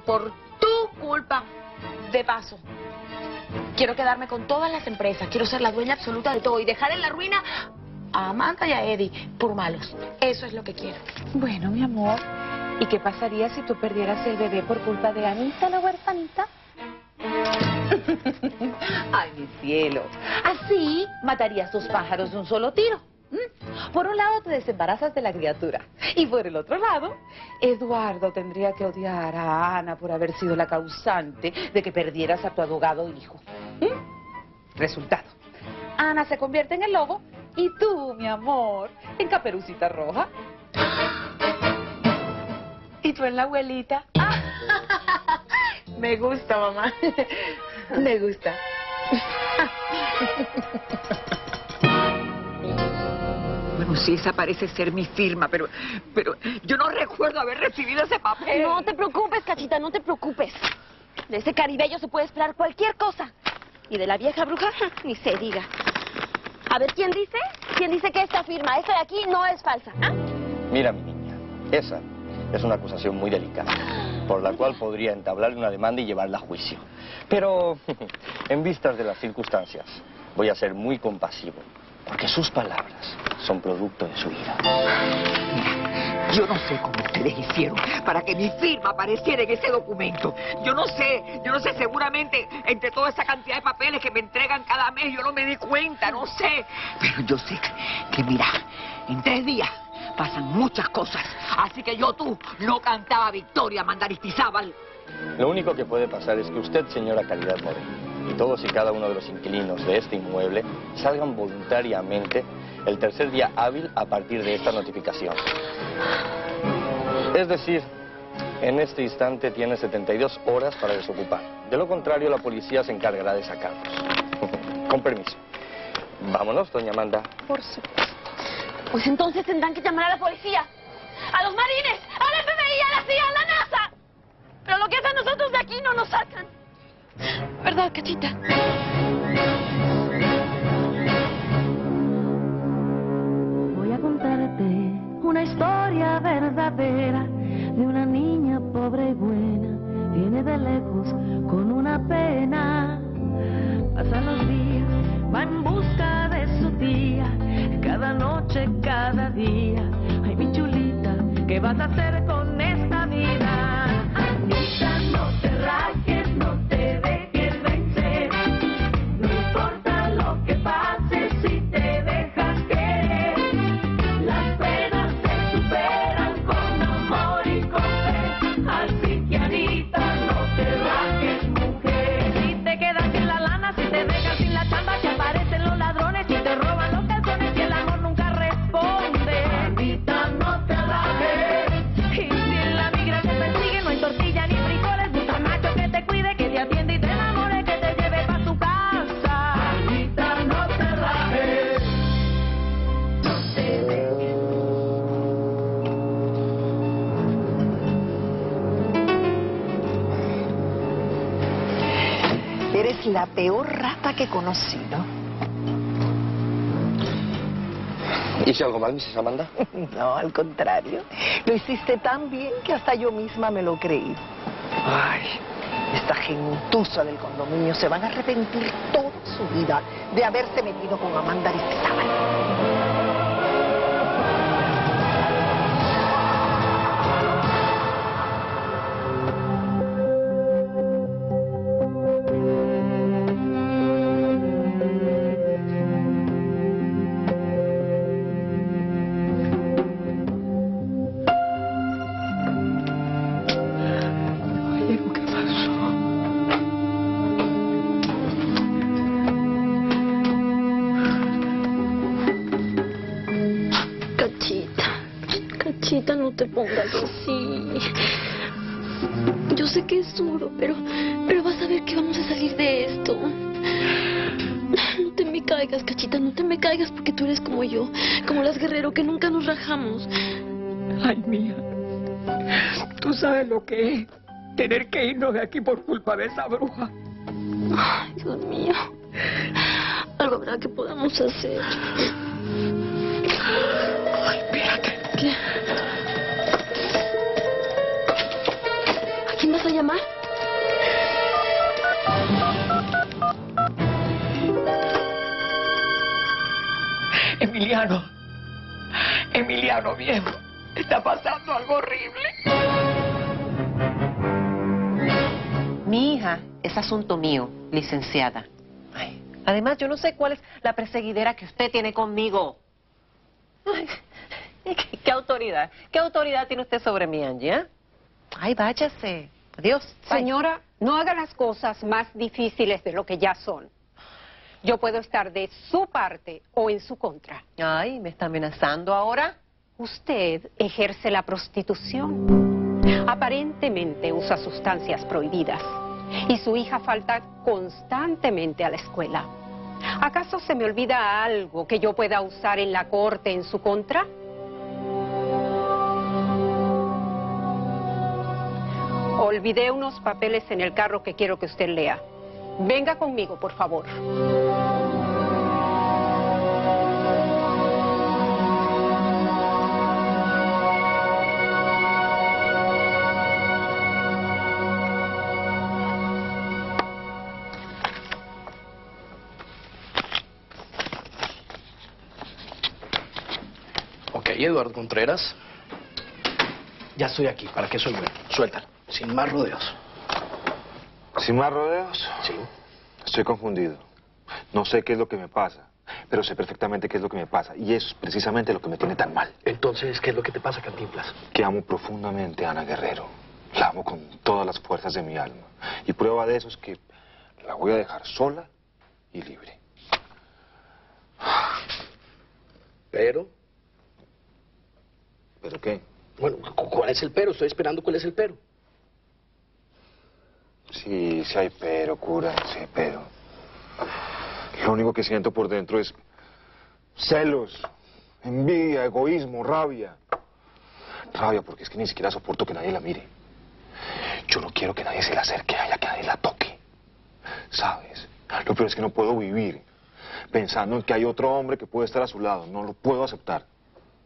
por tu culpa. De paso, quiero quedarme con todas las empresas, quiero ser la dueña absoluta de todo y dejar en la ruina a Amanda y a Eddie por malos. Eso es lo que quiero. Bueno, mi amor, ¿y qué pasaría si tú perdieras el bebé por culpa de Anita, la huerfanita? Ay, mi cielo. Así matarías dos pájaros de un solo tiro. Por un lado te desembarazas de la criatura y por el otro lado, Eduardo tendría que odiar a Ana por haber sido la causante de que perdieras a tu abogado hijo. ¿m? Resultado. Ana se convierte en el lobo y tú, mi amor, en caperucita roja. ¿Y tú en la abuelita? Me gusta, mamá. Me gusta. Sí, esa parece ser mi firma, pero, pero yo no recuerdo haber recibido ese papel. No te preocupes, cachita, no te preocupes. De ese caribello se puede esperar cualquier cosa. Y de la vieja bruja, ni se diga. A ver, ¿quién dice? ¿Quién dice que esta firma, esta de aquí, no es falsa? ¿Ah? Mira, mi niña, esa es una acusación muy delicada, por la cual podría entablar una demanda y llevarla a juicio. Pero, en vistas de las circunstancias, voy a ser muy compasivo, porque sus palabras son producto de su ira. Yo no sé cómo ustedes hicieron para que mi firma apareciera en ese documento. Yo no sé, yo no sé, seguramente entre toda esa cantidad de papeles que me entregan cada mes, yo no me di cuenta, no sé. Pero yo sé que, mira, en tres días pasan muchas cosas. Así que yo tú no cantaba victoria, Mandaristizábal. Lo único que puede pasar es que usted, señora Caridad Moreno, todos y cada uno de los inquilinos de este inmueble salgan voluntariamente el tercer día hábil a partir de esta notificación. Es decir, en este instante tiene 72 horas para desocupar. De lo contrario, la policía se encargará de sacarlos. Con permiso. Vámonos, doña Amanda. Por supuesto. Pues entonces tendrán que llamar a la policía, a los marines, al FBI, a la CIA, a la NASA. Pero lo que hacen nosotros de aquí no nos sacan. ¿Verdad, cachita? Voy a contarte una historia verdadera de una niña pobre y buena. Viene de lejos con una pena. Pasan los días, va en busca de su tía. Cada noche, cada día. Ay, mi chulita, ¿qué vas a hacer Eres la peor rata que he conocido. ¿Hice algo mal, Mrs. Amanda? No, al contrario. Lo hiciste tan bien que hasta yo misma me lo creí. Ay, esta gentuza del condominio se van a arrepentir toda su vida de haberse metido con Amanda Aristizábal. Cachita, no te pongas así. Yo sé que es duro, pero, pero vas a ver que vamos a salir de esto. No te me caigas, cachita, no te me caigas porque tú eres como yo, como las guerrero que nunca nos rajamos. Ay, mía. Tú sabes lo que es tener que irnos de aquí por culpa de esa bruja. Ay, Dios mío. Algo habrá que podamos hacer. Espérate. ¿A quién vas a llamar? Emiliano, Emiliano viejo, está pasando algo horrible. Mi hija es asunto mío, licenciada. Ay, además, yo no sé cuál es la perseguidera que usted tiene conmigo. Ay, ¿qué, qué autoridad? ¿Qué autoridad tiene usted sobre mí, Angie? eh? Ay, váyase. Adiós. Bye. Señora, no haga las cosas más difíciles de lo que ya son. Yo puedo estar de su parte o en su contra. Ay, ¿me está amenazando ahora? Usted ejerce la prostitución. Aparentemente usa sustancias prohibidas. Y su hija falta constantemente a la escuela. ¿Acaso se me olvida algo que yo pueda usar en la corte en su contra? Olvidé unos papeles en el carro que quiero que usted lea. Venga conmigo, por favor. Ok, Eduardo Contreras. Ya estoy aquí. ¿Para qué soy bueno? Suéltalo. Sin más rodeos. ¿Sin más rodeos? Sí. Estoy confundido. No sé qué es lo que me pasa, pero sé perfectamente qué es lo que me pasa. Y eso es precisamente lo que me tiene tan mal. Entonces, ¿qué es lo que te pasa, Cantinflas? Que amo profundamente a Ana Guerrero. La amo con todas las fuerzas de mi alma. Y prueba de eso es que la voy a dejar sola y libre. Pero, ¿Pero qué? bueno, cu- ¿cuál es el pero? Estoy esperando cuál es el pero. Sí, sí hay pero, cura, sí hay pero. Lo único que siento por dentro es celos, envidia, egoísmo, rabia. Rabia porque es que ni siquiera soporto que nadie la mire. Yo no quiero que nadie se le acerque a ella, que nadie la toque. ¿Sabes? Lo peor es que no puedo vivir pensando en que hay otro hombre que puede estar a su lado. No lo puedo aceptar.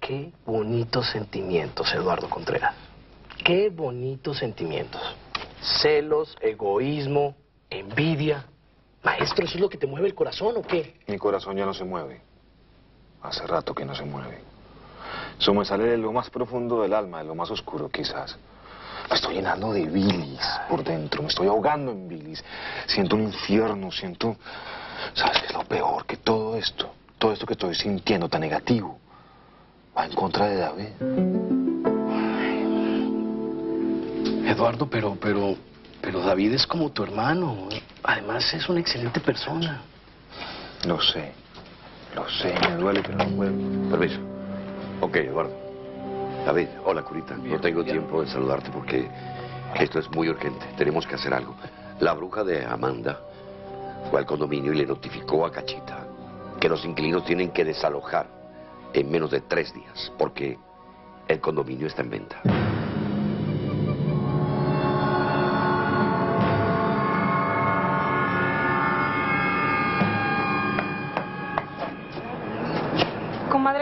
Qué bonitos sentimientos, Eduardo Contreras. Qué bonitos sentimientos. Celos, egoísmo, envidia. Maestro, ¿eso es lo que te mueve el corazón o qué? Mi corazón ya no se mueve. Hace rato que no se mueve. Eso me sale de lo más profundo del alma, de lo más oscuro quizás. Me estoy llenando de bilis por dentro, me estoy ahogando en bilis. Siento un infierno, siento... ¿Sabes qué es lo peor? Que todo esto, todo esto que estoy sintiendo tan negativo, va en contra de David. Eduardo, pero, pero, pero David es como tu hermano. Además, es una excelente persona. Lo sé, lo sé, me duele, pero no puedo. Permiso. Ok, Eduardo. David, hola, Curita. no tengo tiempo de saludarte porque esto es muy urgente. Tenemos que hacer algo. La bruja de Amanda fue al condominio y le notificó a Cachita que los inquilinos tienen que desalojar en menos de tres días porque el condominio está en venta.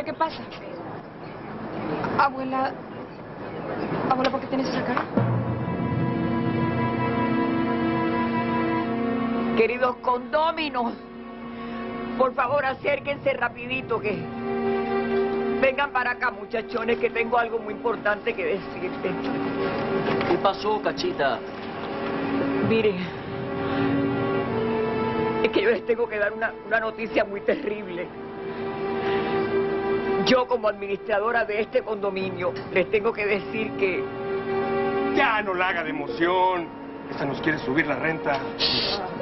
¿Qué pasa? Abuela... Abuela, ¿por qué tienes esa cara? Queridos condóminos, por favor acérquense rapidito que... Vengan para acá, muchachones, que tengo algo muy importante que decirte. ¿Qué pasó, Cachita? Miren, es que yo les tengo que dar una, una noticia muy terrible. Yo como administradora de este condominio les tengo que decir que Ya no la haga de emoción. Esta nos quiere subir la renta.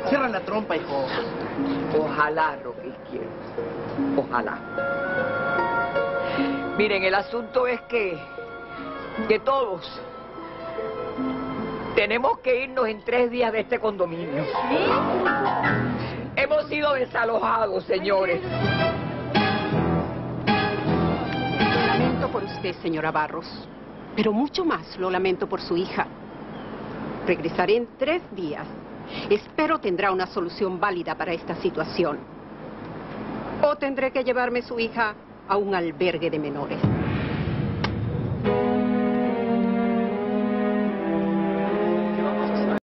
Cierra la trompa, hijo. Ojalá, Roque Izquierdo. Ojalá. Miren, el asunto es que, que todos tenemos que irnos en tres días de este condominio. Hemos sido desalojados, señores. Por usted, señora Barros, pero mucho más lo lamento por su hija. Regresaré en tres días. Espero tendrá una solución válida para esta situación. O tendré que llevarme su hija a un albergue de menores.